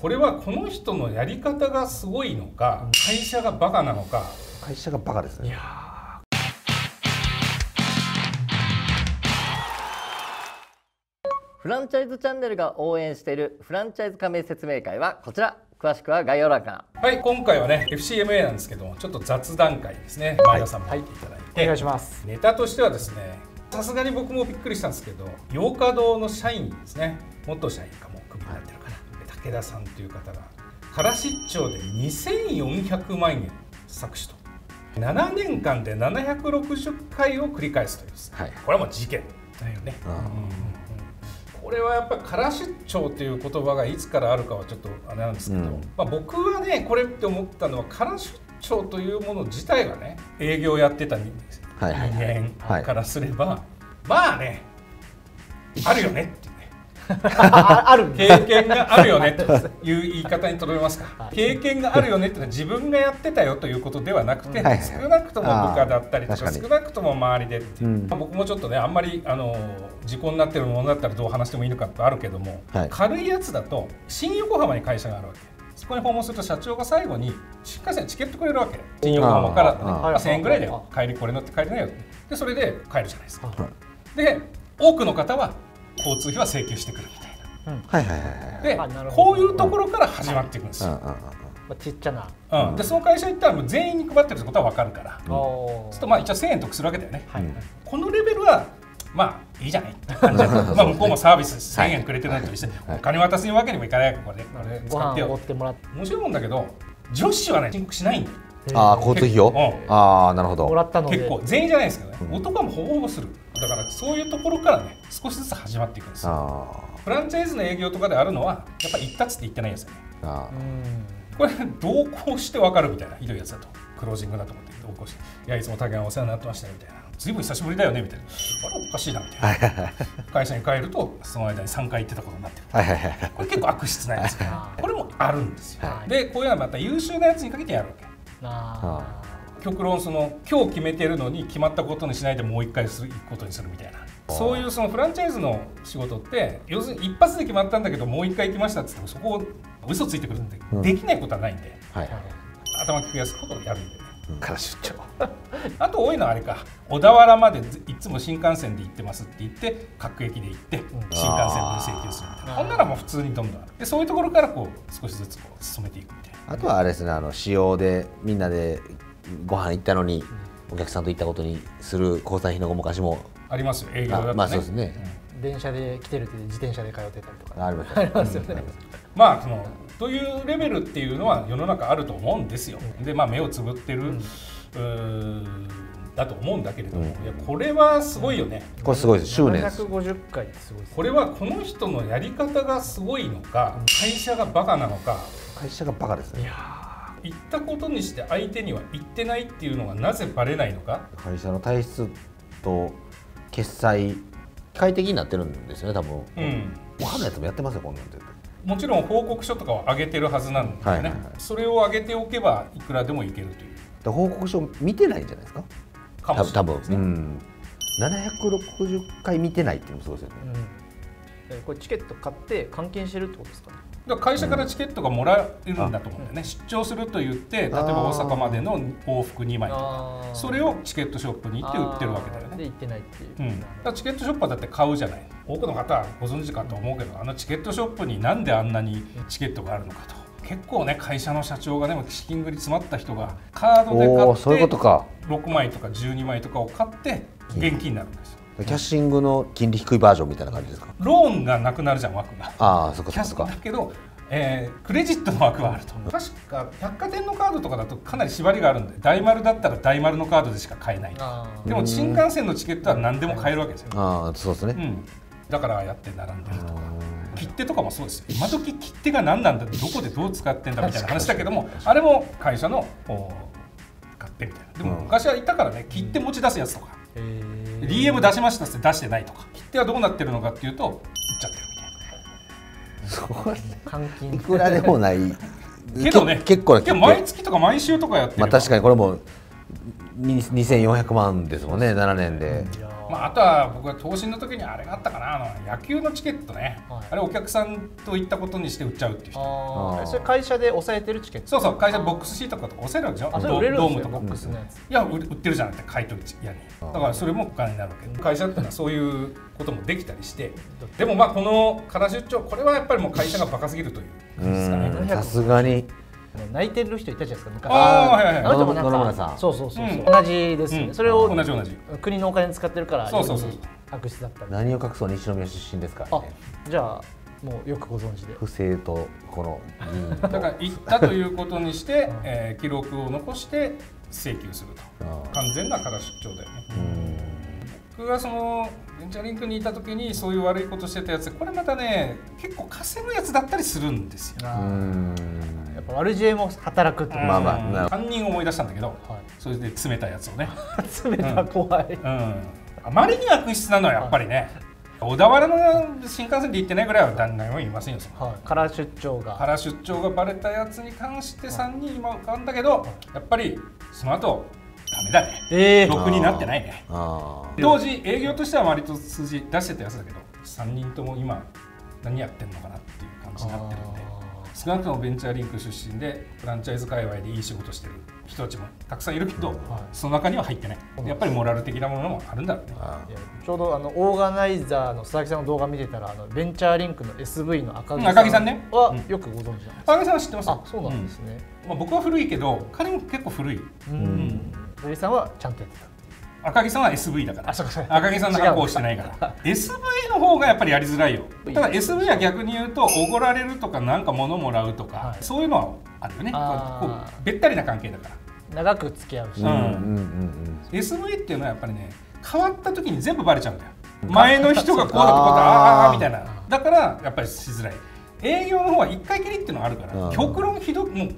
これはこの人のやり方がすごいのか会社がバカなのか。会社がバカですね。いやフランチャイズチャンネルが応援しているフランチャイズ加盟説明会はこちら。詳しくは概要欄から。はい今回はね FCMA なんですけどもちょっと雑談会ですね。前田さんも入っていただいて、お願いします。ネタとしてはですねさすがに僕もびっくりしたんですけど洋華堂の社員ですね。元社員か武田さんという方がから出張で2400万円搾取と。7年間で760回を繰り返すというです。ね、はい。これはもう事件。だよね、これはやっぱり空出張という言葉がいつからあるかはちょっとあれなんですけど、うん。まあ、僕はねこれって思ったのは空出張というもの自体がね営業やってた人はいはいはい。間からすれば、まあねあるよねってあある経験があるよねという言い方にとどめますか。経験があるよねっていうのは自分がやってたよということではなくて、少なくとも部下だったりとか少なくとも周りでっていう、うん。まあ僕もちょっとねあんまりあの時効になってるものだったらどう話してもいいのかってあるけども、はい。軽いやつだと新横浜に会社があるわけ。そこに訪問すると社長が最後に新幹線チケットくれるわけ。新横浜から、ね、あーまあ1000円ぐらいであ帰りこれ乗って帰りなよって。でそれで帰るじゃないですか。はい。で多くの方は交通費は請求してくるみたいな。はいはいはいはいでこういうところから始まっていくんですよ、うんうんうんまあ、ちっちゃな、うん。でその会社行ったらもう全員に配ってるってことは分かるから、うん。おーそうするとまあ一応1000円得するわけだよね、はい、うんこのレベルはまあいいじゃないって感じ。で まあ向こうもサービス1000円くれてるのと一緒で、はい。お金渡すわけにもいかないからこれこれ使ってよって。もらって。面白いもんだけど女子はね申告しないんだよ。ああ交通費を？うん。ああなるほど。もらったので。結構全員じゃないですけどね、うん男はもうほぼほぼするだからそういうところからね少しずつ始まっていくんですよ。あフランチャイズの営業とかであるのはやっぱり行ったっつって行ってないやつだよね。これ同行して分かるみたいなひどいやつだと。クロージングだと思って同行して「いやいつも竹山お世話になってましたよ」みたいな「ずいぶん久しぶりだよね」みたいな「あれおかしいな」みたいな。会社に帰るとその間に3回行ってたことになってるこれ結構悪質なんですこれもあるんですよ。はい。でこういうのはまた優秀なやつにかけてやるわけ。あ極論その今日決めてるのに決まったことにしないでもう一回する行くことにするみたいな。そういうそのフランチャイズの仕事って要するに一発で決まったんだけどもう一回行きましたっつってもそこを嘘ついてくるってうん。できないことはないんで、はい。ー頭利くやつことをやるんでねから出張あと多いのはあれか。小田原までずいつも新幹線で行ってますって言って各駅で行って新幹線分請求するみたいな。あー。こんなのも普通にどんどんあるでそういうところからこう少しずつこう進めていくみたいな。あとはあれですねあの仕様でみんなでご飯行ったのにお客さんと行ったことにする交際費のごまかしもありますよ。営業だとね。あまあそうですね。電車で来てるって自転車で通ってたりとか。ありますありますよね、まあそのというレベルっていうのは世の中あると思うんですよ。でまあ目をつぶってる、だと思うんだけれども、うん。いやこれはすごいよね。これすごいです。執念です。750回すごい。ですこれはこの人のやり方がすごいのか会社がバカなのか。会社がバカですね。いやー言ったことにして相手には言ってないっていうのがなぜバレないのか？会社の体質と決済快適になってるんですよね多分、うん。他のやつもやってますよこんなんてもちろん報告書とかを上げてるはずなんだよね、はいはい。はいそれを上げておけばいくらでもいけるという。で報告書見てないんじゃないですか？かもしれ多分ないですね。うん。760回見てないっていうのもすごいですよね、うん、えこれチケット買って換金してるってことですか？ね会社からチケットがもらえるんだと思うんだよね、出張すると言って例えば大阪までの往復2枚とか。それをチケットショップに行って売ってるわけだよね、で行ってないっていう、うん、だからチケットショップはだって買うじゃない。多くの方はご存知かと思うけどあのチケットショップになんであんなにチケットがあるのかと。結構ね会社の社長がね資金繰り詰まった人がカードで買ってういうことか。6枚とか12枚とかを買って現金になるんですよキャッシングの金利低いバージョンみたいな感じですか？ローンがなくなるじゃん枠が。ああそっかキャスそっか。だけど、えークレジットの枠はあると、確か百貨店のカードとかだとかなり縛りがあるんで大丸だったら大丸のカードでしか買えない。でも新幹線のチケットは何でも買えるわけですよ、ああそうですね、うん、だからやって並んでるとか。切手とかもそうです。よ今時切手が何なんだどこでどう使ってんだみたいな話だけどもあれも会社の買ってみたいな。でもうん。昔はいたからね切手持ち出すやつとか。へー DM 出しましたって出してないとか。切手はどうなってるのかっていうと売っちゃってるみたいな。そ換金いくらでもない。けどね。け結構なけど毎月とか毎週とかやってれば。まあ確かにこれもに2400万ですもんね7年で。いやーまあ、あとは僕が投資の時にあれがあったかなあの野球のチケットね、はい。あれお客さんと行ったことにして売っちゃうっていう人。それ会社で抑えてるチケット？そうそう会社ボックスシートとか押せるわけじゃんドんですよボッームとかクスのやつ。いや売売ってるじゃなくて買い取り屋に。だからそれもお金になるわけ。会社っていうのはそういうこともできたりして。でもまあこの空出張これはやっぱりもう会社がバカすぎるという。う感じですかねんさすがに泣いてる人いたじゃないですか昔。あーはいはいはい。あの人もなんか野々村さん。そうそうそうそう、うん。同じですよね、うん。それを同じ同じ。国のお金使ってるからそうそうそう。悪質だったり何を隠そう西宮出身ですか？らあねじゃあもうよくご存知で。不正とこの議員と。だから行ったということにして、えー記録を残して請求すると。あ完全な空出張だよね。ーうん僕がそのベンチャーリンクにいた時にそういう悪いことしてたやつこれまたね結構稼ぐやつだったりするんですよ。やっぱ悪知恵も働くってまあまあうんなる犯人を思い出したんだけどはいそれで詰めたやつをね、詰めた怖い、うん、あまりに悪質なのはやっぱりね小田原の新幹線で行ってないぐらいは旦那もいませんよその。はい、から出張が。原出張がバレたやつに関して3人今浮かんだけどやっぱりその後ダメだね。ええろくになってないね。当時営業としては割と数字出してたやつだけど3人とも今何やってんのかなっていう感じになってるんで少なくともベンチャーリンク出身でフランチャイズ界隈でいい仕事してる人たちもたくさんいるけど、その中には入ってない。やっぱりモラル的なものもあるんだろうね。ちょうどあのオーガナイザーの佐々木さんの動画見てたらあのベンチャーリンクの SV の赤木うん。赤木さんね。はうん。よくご存知なんですか、青木さんは知ってますあそうなんですね、まあ、僕は古いけど彼も結構古い。うん土井さんはちゃんとやってた。赤木さんは SV だから。あそうか。そうか赤木さんの箱をしてないから。SV の方がやっぱりやりづらいよ。ただ SV は逆に言うとおごられるとかなんか物もらうとか、はい。そういうのはあるよね。こうべったりな関係だから。長く付き合うし、うん。うんうんうん SV っていうのはやっぱりね変わった時に全部バレちゃうんだよ。前の人がこうだとこうだあー。あーみたいな。だからやっぱりしづらい。営業の方は1回きりっていうのがあるから、うん。極論ひどもう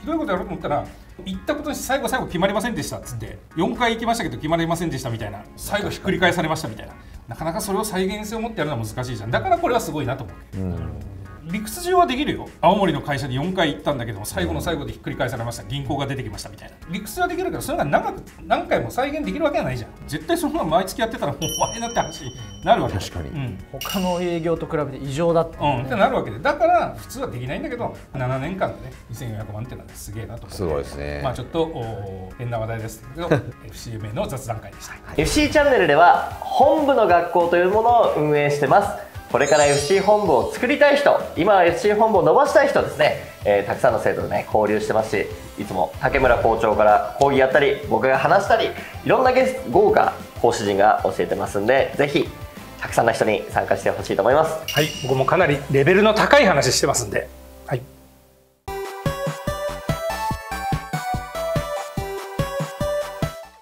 ひどいことやろうと思ったら行ったこと最後最後決まりませんでしたっつって4回行きましたけど決まりませんでしたみたいな最後ひっくり返されましたみたいな。なかなかそれを再現性を持ってやるのは難しいじゃん。だからこれはすごいなと思う。わけうん。理屈上はできるよ。青森の会社に4回行ったんだけども最後の最後でひっくり返されました。銀行が出てきましたみたいな。理屈はできるけどそれが長く何回も再現できるわけはないじゃん。絶対そんなの毎月やってたらもう終わりなって話になるわけ確かに。うん。他の営業と比べて異常だっていううん、ねってなるわけで。だから普通はできないんだけど7年間でね2400万っていうのはすげえなと思って。すごいですね。まあちょっとお変な話題ですけど FCMA の雑談会でした。FC チャンネルでは本部の学校というものを運営してますこれから FC 本部を作りたい人今は FC 本部を伸ばしたい人ですね、えーたくさんの生徒とね交流してますしいつも竹村校長から講義やったり僕が話したりいろんなゲスト豪華講師陣が教えてますんでぜひたくさんの人に参加してほしいと思います。はい僕もかなりレベルの高い話してますんで。